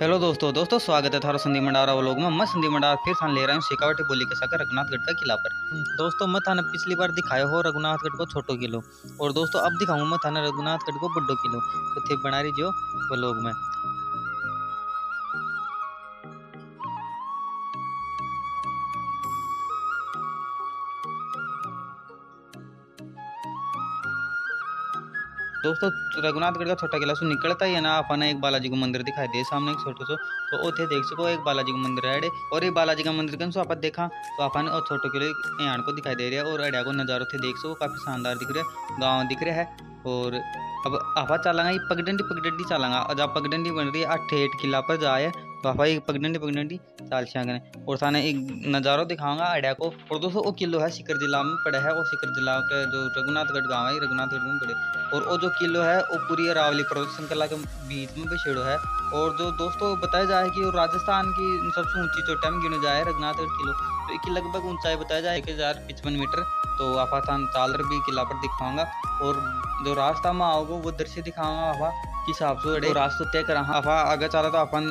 Hello दोस्तों दोस्तों, स्वागत है थारा संदीप मंडारा व्लॉग में। मैं संदीप मंडारा फिर थान ले रहा हूँ शेखावटी बोली के साथ रघुनाथगढ़ का किला पर। दोस्तों, मैं थाना पिछली बार दिखाया हो रघुनाथगढ़ को छोटो किलो। और दोस्तों, अब दिखाऊँगा मैं थाना रघुनाथगढ़ को बड्डो किलो। तो थे बनारी जो लोग में। दोस्तों रघुनाथगढ़ का छोटा किला सो निकलता ही है ना। अपन एक बालाजी को मंदिर दिखाई दे सामने एक छोटो सो। तो ओथे देख सको, एक बालाजी का मंदिर है और ये बालाजी का मंदिर कन सो आप देखा। तो अपन और छोटो किले यहाँ को दिखाई दे रहा है। और अड़िया को नज़ारो थे देख सको, काफ़ी शानदार दिख रहा है। गाँव दिख रहा है। और अब आप चलांगा, ये पगडंडी पगडंडी चलांगा। और जब पगडंडी बन रही है अठेठ किला पर जाए। तो एक पगडंडी पगडंडी। चाल छांगने और थाने एक नज़ारो दिखाऊँगा अड्या को। और दोस्तों, वो किलो है सिकर जिला में पड़े है। और सिकर जिला के जो रघुनाथगढ़ गाँव है रघुनाथगढ़ में पड़े। और वो जो किलो है, वो पूरी अरावली पर्वत श्रृंखला के बीच में बछेड़ो है। और जो दोस्तों बताया जाए कि राजस्थान की सबसे ऊँची चोटा में गिनो जाए रघुनाथगढ़ किलो। तो एक लगभग ऊंचाई बताया जाए एक हज़ार पिचपन मीटर। तो आप चालर भी किला पर दिखाऊँगा। और जो रास्ता में आओगे, वो दृश्य दिखाऊँगा आप हिसाब से रास्ता तय करा। आप आगे चला तो अपन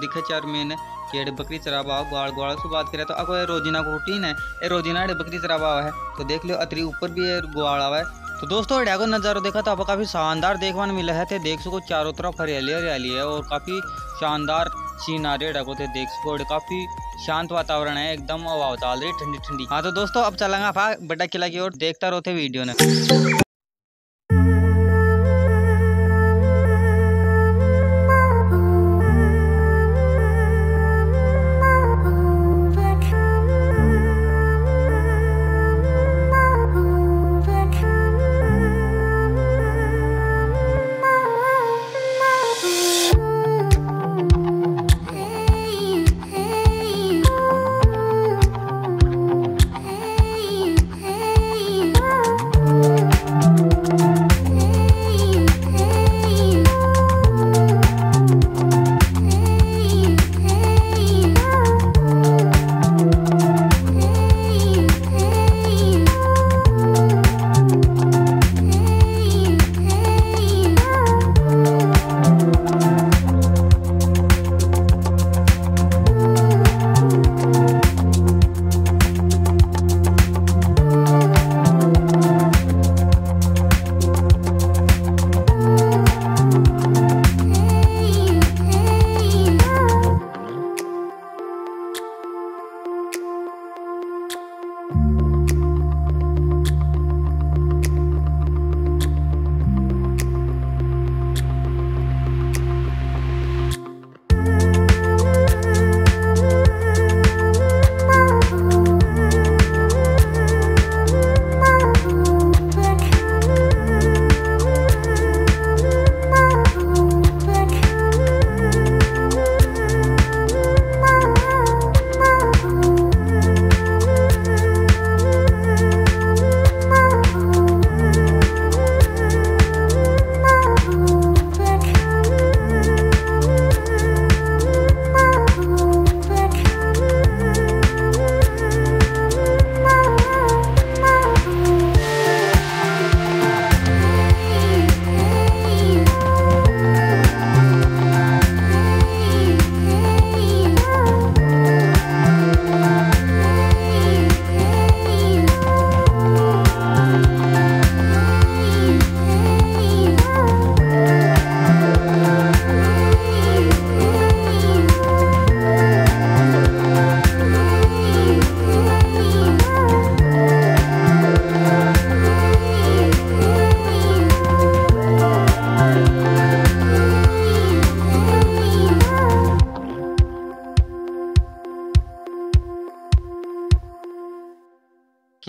दिखे चार मेन कि बकरी चरावा ग्वाल ग्वाल से बात करें तो अको रोजीना को रूटीन है ये रोजीना बकरी चरावा है। तो देख लो अतरी ऊपर भी ग्वाल आवा। है तो दोस्तों को नज़ारा देखा तो आपको काफ़ी शानदार देखने मिला है। थे देख सको चारों तरफ़ हरियाली हरियाली है और काफ़ी शानदार सीन आ रही है देख सको। काफ़ी शांत वातावरण है, एकदम हवा चल रही ठंडी ठंडी हाँ तो दोस्तों, अब चलेंगे बड़ा किला की ओर, देखता रहते वीडियो ने।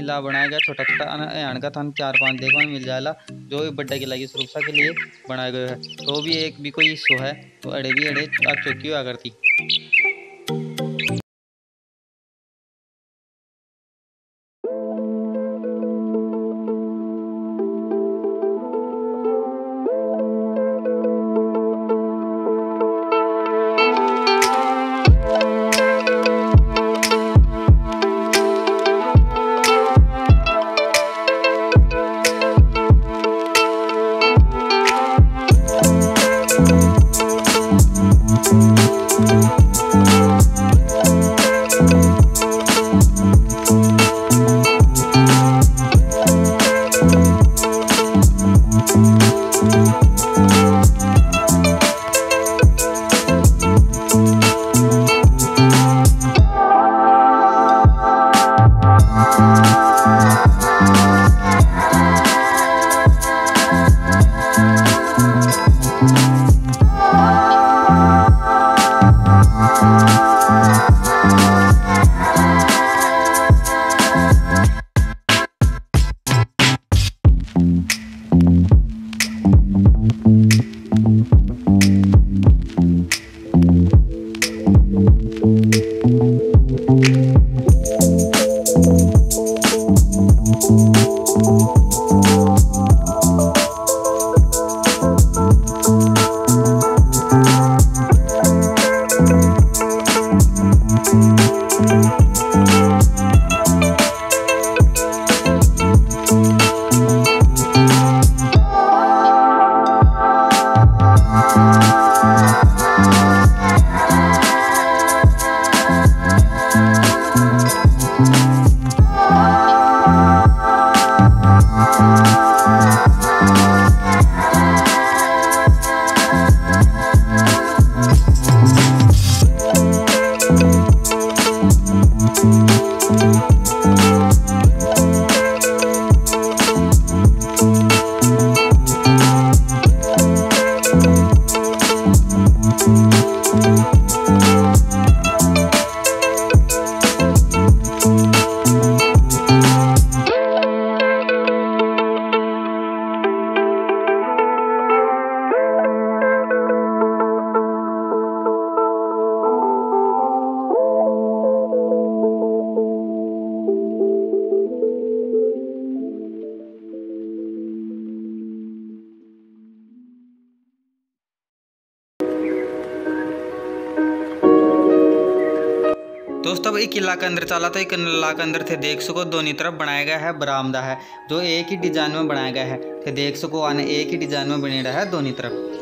किला बनाया गया छोटा छोटा यहाँ का थान चार पाँच देखने मिल जाएगा, जो भी बड्डा किला की सुरक्षा के लिए बनाया गया है। तो भी एक भी कोई इशू है तो अड़े भी अड़े चौकी हुआ करती। दोस्तों एक किला के अंदर चला तो एक किला के अंदर थे देख सको, दोनों तरफ़ बनाया गया है, बरामदा है। जो एक ही डिज़ाइन में बनाया गया है, थे देख सको, आने एक ही डिज़ाइन में बने रहा है, दोनों तरफ़।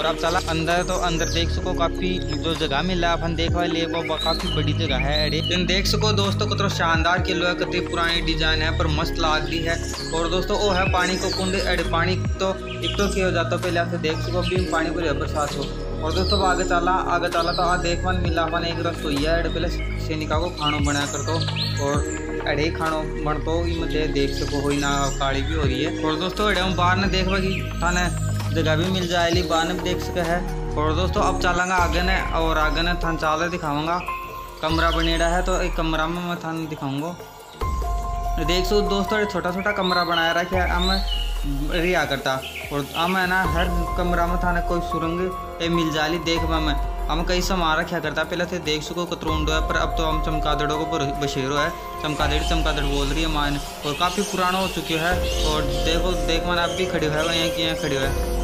और आप चला अंदर तो अंदर देख सको काफ़ी जो जगह मिल है अपन देखा ले, वो काफ़ी बड़ी जगह है अरे। देख सको दोस्तों को तो शानदार किलो है, कितनी पुरानी डिज़ाइन है, पर मस्त लाग रही है। और दोस्तों वो है पानी को कुंड, अरे पानी तो एक तो क्या हो जाता पहले आपसे देख सको भी पानी को बरसात हो। और दोस्तों आगे चला आगे चला तो आ देख मन मिला मन एक रसोई है अड़े पहले सैनिका को खानो बनाया कर दो। और अड़े खानो बन तो मुझे देख सको, हुई ना, काली भी हो रही है। और दोस्तों बाहर ने देख कि थाने जगह भी मिल जाएगी बाहर ने भी देख सके है। और दोस्तों, अब चलांगा आगे ने, और आगे ने थान चाल दिखाऊँगा। कमरा बनेड़ा है तो एक कमरा में मैं थान दिखाऊँगा। देख सो दोस्तों छोटा छोटा कमरा बनाया रखे है, हम रिया करता। और हम है ना, हर कमरा में थाने कोई सुरंग ए मिल जाली देख मैं हम कई सामान रखा करता, पहले थे देख सको कतरूंडो है, पर अब तो हम चमकादड़ों को बशेरो है। चमकादड़ चमकादड़ बोल रही है मान और काफ़ी पुराना हो चुके है, और देखो, देख मन अब भी खड़ी है यहाँ की यहाँ खड़ी है।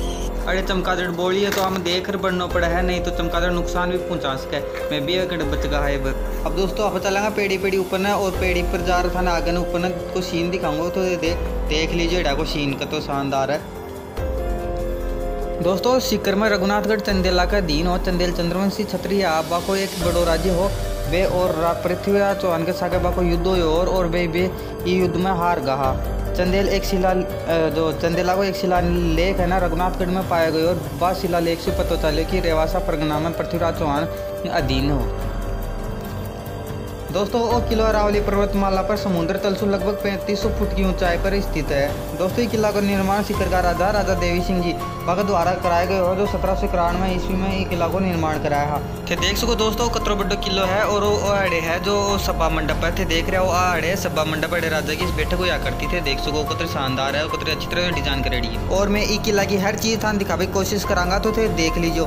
अरे चमकादड़ बोली है तो हम देख कर बढ़ना पड़ा है नहीं तो चमकादड़ नुकसान भी पहुँचा सके। मैं भी एक बच गया है अब दोस्तों अब चलेंगे पेड़ी पेड़ी ऊपर ना और पेड़ी पर जा रहा था ना आगे ऊपर ना को सीन दिखाऊँगा तो दे, देख लीजिए एडा को सीन का तो शानदार है। दोस्तों सिक्कर में रघुनाथगढ़ चंदेला का दीन हो चंदेल चंद्रवंशी छत्री आबा को एक बड़ो राज्य हो वे और पृथ्वीराज चौहान के बा को युद्ध हो और, और वे वे युद्ध में हार गहा चंदेल एक शिला जो चंदेला को एक शिला लेख है ना, रघुनाथगढ़ में पाया गया और बाद शिलालेख से पता चले कि रेवासा परगना में पृथ्वीराज चौहान अधीन हो दोस्तों वो किला अरावली पर्वतमाला पर समुद्र तल से लगभग 3500 फुट की ऊंचाई पर स्थित है। दोस्तों, ये किला का निर्माण सिकर का राजा राजा देवी सिंह जी भगत द्वारा कराया गया और जो सत्रह सौ इक्यानवे ईस्वी में ये किला को निर्माण कराया थे। देख सको दोस्तों कतरो बड्डो किलो है और वो अड़े है जो सभा मंडप है थे। देख रहे हो अड़े सभा मंडप अड़े राजा की इस बैठक हुआ करती थे। देख सको कतरे शानदार है कतरे अच्छी तरह डिज़ाइन करेगी है। और मैं ई किला की हर चीज़ थान दिखावे कोशिश करांगा तो थे देख लीजिए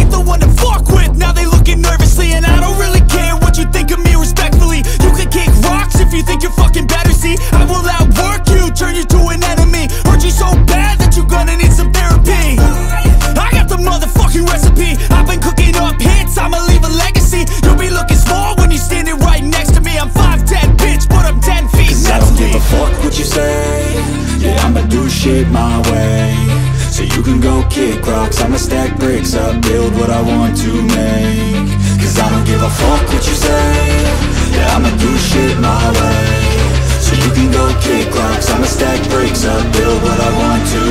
recipe. I've been cooking up hits, I'ma leave a legacy. You'll be looking small when you're standing right next to me. I'm 5'10, bitch, but I'm 10 feet Cause I don't to give me. a fuck what you say Yeah, I'ma do shit my way So you can go kick rocks I'ma stack bricks up, build what I want to make Cause I don't give a fuck what you say Yeah, I'ma do shit my way So you can go kick rocks I'ma stack bricks up, build what I want to